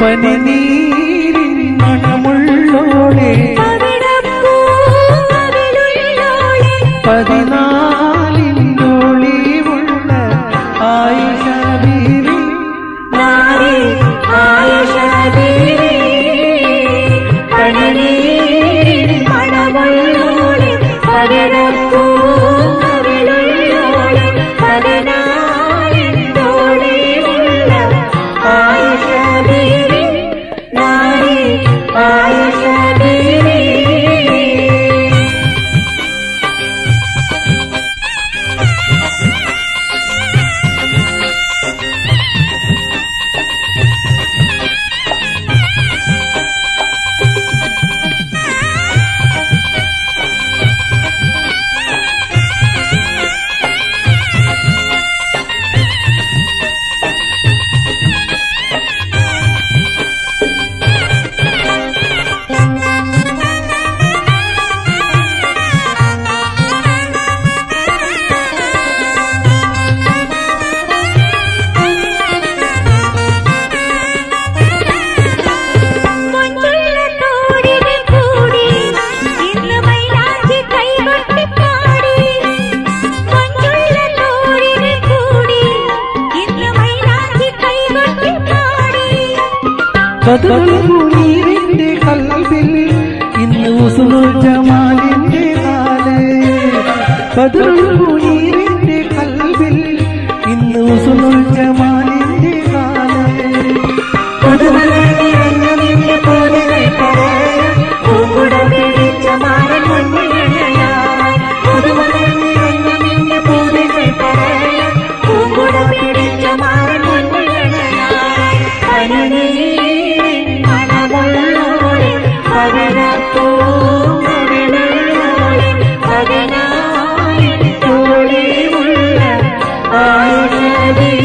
പനിനീരിൻ മണമുള്ളോളെ പതിനാലിനൊളിവുള്ള ആയിഷ ബീവി കഥകളുനീരിന്റെ കൽവിൽ ഇന്ന് ജമാലിന്റെ കാലേ കൽവിൽ അരയല്ല